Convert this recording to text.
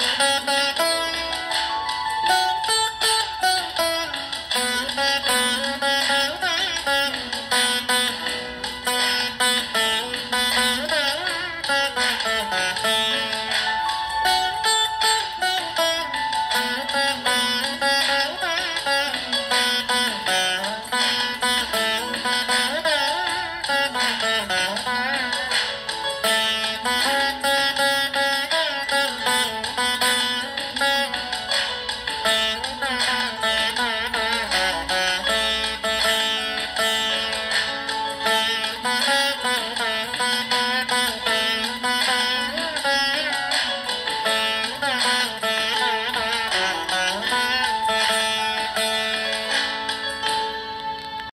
Oh,